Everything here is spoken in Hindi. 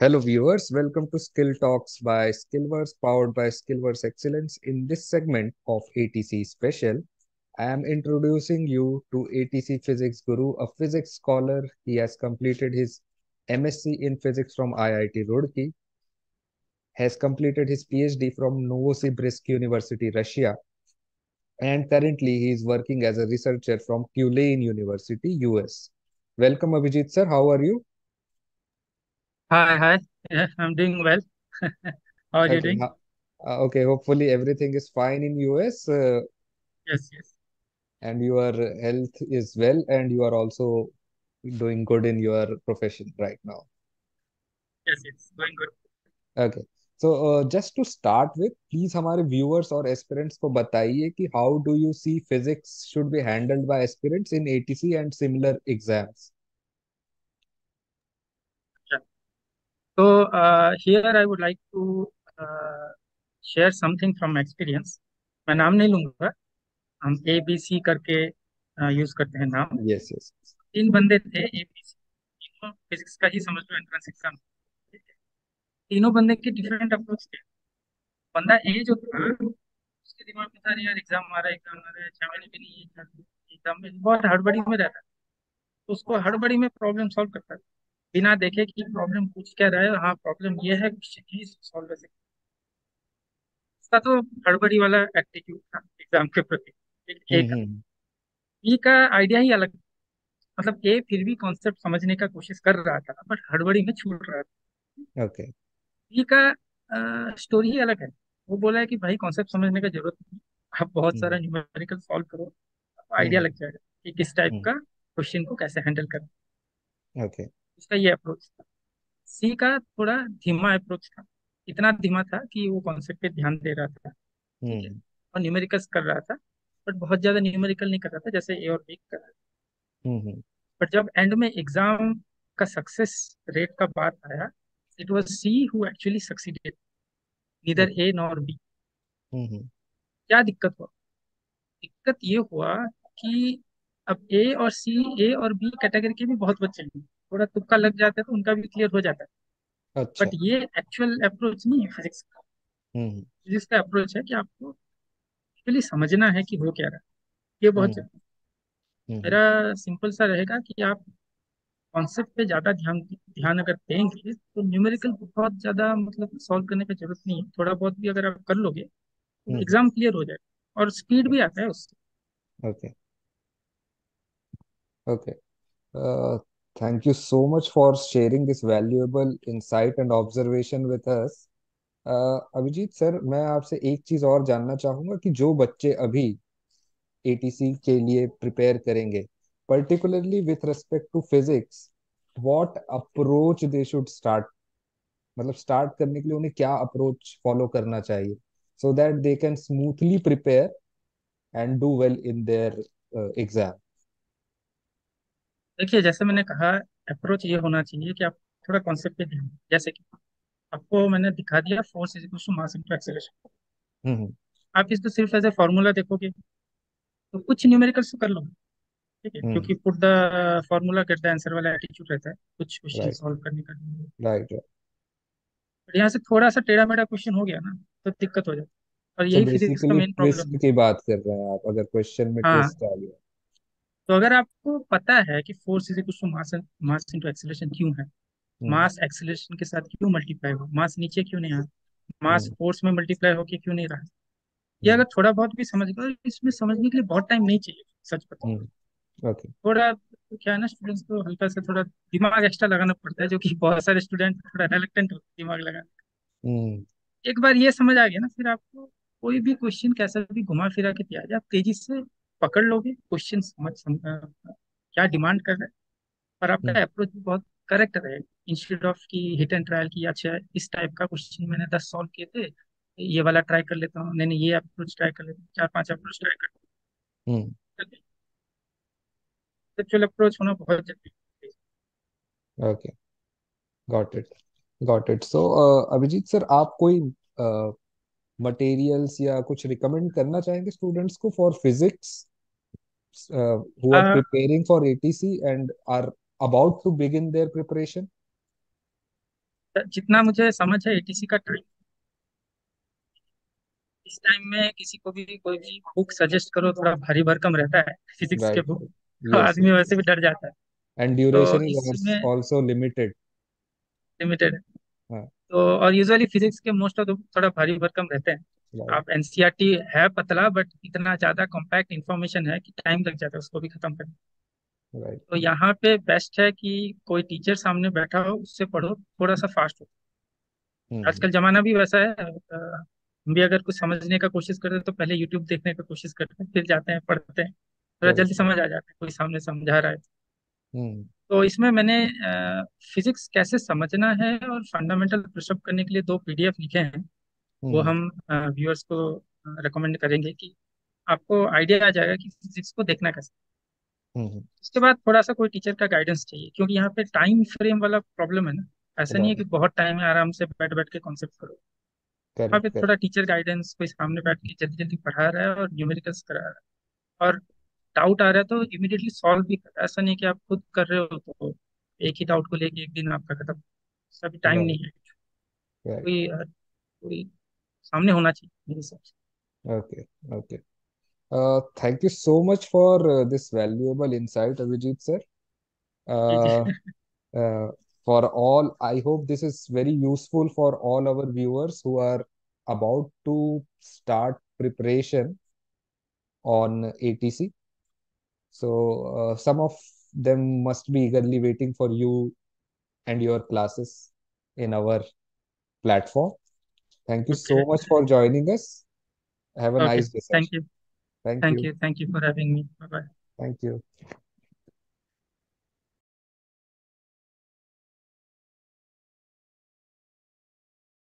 Hello, viewers. Welcome to Skill Talks by Skillverse, powered by Skillverse Excellence. In this segment of ATC Special, I am introducing you to ATC Physics Guru, a physics scholar. He has completed his MSc in Physics from IIT Roorkee, has completed his PhD from Novosibirsk University, Russia, and currently he is working as a researcher from Tulane University, US. Welcome, Abhijit sir. How are you? Hi, hi. Yeah, I'm doing well. How are you Okay, doing? ha- uh, okay. Hopefully everything is fine in US, uh, Yes, yes. and your health is well, and you are also doing good in your profession right now. Yes, yes. Going good. Okay. So uh, just to start with, please हमारे viewers और aspirants को बताइए कि how do you see physics should be handled by aspirants in ATC and similar exams? So uh, here I would like to uh, share something from experience. मैं नाम नहीं लूँगा। हम ए बी सी करके यूज़ करते हैं नाम। Yes, yes. तीन बंदे थे ए बी सी तीनों फिजिक्स का ही समझ लो एंट्रेंस एग्ज़ाम तीनों बंदे के डिफरेंट अप्रोच थे। बंदा ए जो था उसके दिमाग में था "अरे यार एग्ज़ाम आ रहा है एग्ज़ाम आ रहा है छह महीने भी नहीं एग्ज़ाम में बहुत हड़बड़ी में रहता है तो उसको हड़बड़ी में प्रॉब्लम सॉल्व करता है। बिना देखे कि प्रॉब्लम पूछ क्या रहा है? हाँ प्रॉब्लम ये है सॉल्व कैसे इसका तो हड़बड़ी वाला एटीट्यूड था एग्ज़ाम के प्रति। एक हम्म का हम्म। बी का आइडिया ही अलग मतलब ए फिर भी कॉन्सेप्ट समझने का कोशिश कर रहा था बट हड़बड़ी में छूट रहा था। Okay. बी का स्टोरी ही अलग है। वो बोला है कि भाई कॉन्सेप्ट समझने का ज़रूरत नहीं। आप बहुत सारा हम्म न्यूमेरिकल सॉल्व करो आइडिया लग जाएगा कि किस टाइप का क्वेश्चन को कैसे हैंडल करना okay. उसका ये अप्रोच था। सी का थोड़ा धीमा अप्रोच था। इतना धीमा था कि वो कॉन्सेप्ट पे ध्यान दे रहा था। हम्म। और न्यूमेरिकल्स कर रहा था बट बहुत ज़्यादा न्यूमेरिकल नहीं कर रहा था जैसे ए और बी कर रहा था। हम्म बट जब एंड में एग्ज़ाम का सक्सेस रेट का बात आया it was see who actually succeeded neither A nor B hmm क्या दिक्कत हुआ? दिक्कत ये हुआ कि अब ए और सी ए और बी कैटेगरी के भी बहुत बच्चे हैं। थोड़ा तुक्का लग जाता है तो उनका भी क्लियर हो जाता है। अच्छा। बट ये एक्चुअल अप्रोच नहीं है फिजिक्स का। हम्म फिजिक्स का अप्रोच है कि आपको एक्चुअली समझना है कि हो क्या रहा है। ये बहुत हम्म ज़रूरी हम्म मेरा सिंपल सा रहेगा कि आप कॉन्सेप्ट पे ज़्यादा ध्यान ध्यान अगर देंगे तो न्यूमेरिकल बहुत ज़्यादा मतलब सॉल्व करने की ज़रूरत नहीं है। थोड़ा बहुत भी अगर आप कर लोगे तो हम्म। एग्ज़ाम क्लियर हो जाएगा और स्पीड भी आता है उससे। Okay Uh, thank you so much for sharing this valuable insight and observation with us. Uh, Abhijit sir मैं आपसे एक चीज़ और जानना चाहूँगा कि जो बच्चे अभी एटीसी के लिए प्रिपेयर करेंगे particularly with respect to physics what approach they should start मतलब स्टार्ट करने के लिए उन्हें क्या अप्रोच फॉलो करना चाहिए so that they can smoothly prepare and do well in their exam देखिए जैसे मैंने कहा अप्रोच ये होना चाहिए कि आप थोड़ा कॉन्सेप्ट पे ध्यान जैसे कि आपको मैंने दिखा दिया force is equal to mass into acceleration आप इसको सिर्फ़ एज ए फॉर्मूला देखोगे तो कुछ न्यूमेरिकल्स तो कर लो। ठीक है? हम्म। क्योंकि put the formula get the answer वाला एटीट्यूड रहता है। कुछ क्वेश्चन सॉल्व करने का राइट बट यहाँ से थोड़ा सा टेढ़ा मेढ़ा क्वेश्चन हो गया ना तो दिक्कत हो जाती है। और यही फिजिक्स का मेन प्रॉब्लम की बात कर रहे हैं आप अगर क्वेश्चन में हाँ। ट्विस्ट आ गया। तो अगर आपको पता है कि force is equal to mass mass into acceleration क्यों है? हम्म। मास एक्सेलरेशन के साथ क्यों मल्टीप्लाई हो? मास नीचे क्यों नहीं आया? मास हम्म। फोर्स में मल्टीप्लाई होके क्यों नहीं रहा? ये हम्म। अगर थोड़ा बहुत भी समझ गए इसमें समझने के लिए बहुत टाइम नहीं चाहिए सच बताओ हम्म। ओके थोड़ा तो क्या है ना स्टूडेंट्स को हल्का सा थोड़ा दिमाग एक्स्ट्रा लगाना पड़ता है जो कि बहुत सारे स्टूडेंट थोड़ा रिलेक्टेंट होते हैं दिमाग लगाने हम्म। एक बार ये समझ आ गया ना फिर आपको कोई भी क्वेश्चन कैसा भी घुमा फिरा के दिया जाए आप तेज़ी से पकड़ लोगे क्वेश्चन समझ सम, क्या डिमांड कर रहे हैं? और आपका हम्म। अप्रोच भी बहुत करेक्ट रहेगा इंस्टेड ऑफ़ की हिट एंड ट्रायल की अच्छा इस टाइप का क्वेश्चन मैंने दस सॉल्व किए थे ये वाला ट्राई कर लेता हूँ। नहीं नहीं ये अप्रोच ट्राई कर लेता हूँ। चार पाँच अप्रोच ट्राई कर हम्म। अप्रोच होना बहुत ज़रूरी है। Okay got it got it so Abhijit sir आप कोई मटेरियल्स uh, या कुछ रिकमेंड करना चाहेंगे स्टूडेंट्स को for physics who are uh, preparing for ATC and are about to begin their preparation? जितना मुझे समझ है एटीसी का टाइम इस टाइम में किसी को भी कोई भी बुक सजेस्ट करो थोड़ा भारी भरकम रहता है फिजिक्स के राइट बुक तो यस आदमी वैसे भी डर जाता है। एंड तो duration is also limited limited हाँ। तो और यूजुअली फिजिक्स के मोस्ट ऑफ़ थोड़ा भारी भरकम रहते हैं। आप एनसीईआरटी है पतला बट इतना ज़्यादा कॉम्पैक्ट इंफॉर्मेशन है कि टाइम लग जाता है उसको भी खत्म करने तो यहाँ पे बेस्ट है कि कोई टीचर सामने बैठा हो उससे पढ़ो थोड़ा सा फास्ट हो। हम्म। आजकल जमाना भी वैसा है हम भी अगर कुछ समझने का कोशिश करते हैं तो पहले यूट्यूब देखने का कोशिश करते हैं फिर जाते हैं पढ़ते हैं। थोड़ा जल्दी समझ आ जाता है कोई सामने समझा रहा है हम्म। तो इसमें मैंने फिजिक्स कैसे समझना है और फंडामेंटल पुशअप करने के लिए दो पीडीएफ लिखे हैं वो हम्म। हम व्यूअर्स को रिकमेंड करेंगे कि आपको आइडिया आ जाएगा कि फिजिक्स को देखना कैसे। हम्म उसके बाद थोड़ा सा कोई टीचर का गाइडेंस चाहिए क्योंकि यहाँ पे टाइम फ्रेम वाला प्रॉब्लम है ना ऐसा नहीं है कि बहुत टाइम है आराम से बैठ बैठ के कॉन्सेप्ट करो। वहाँ पे थोड़ा टीचर गाइडेंस कोई सामने बैठ के जल्दी जल्दी पढ़ा रहा है और न्यूमेरिकल्स करा रहा है। और डाउट आ रहा है तो इमिडिएटली सॉल्व भी कर ऐसा नहीं कि आप खुद कर रहे हो तो एक ही डाउट को लेके एक दिन आपका खत्म। अभी टाइम नहीं है। कोई कोई सामने होना चाहिए मेरे हिसाब से। Okay okay thank you so much for this valuable insight Abhijit sir for all i hope this is very useful for all our viewers who are about to start preparation on atc So uh, some of them must be eagerly waiting for you and your classes in our platform. Thank you okay. so much for joining us. Have a okay. nice day. Thank you. Thank, thank you. you. Thank you for having me. Bye bye. Thank you.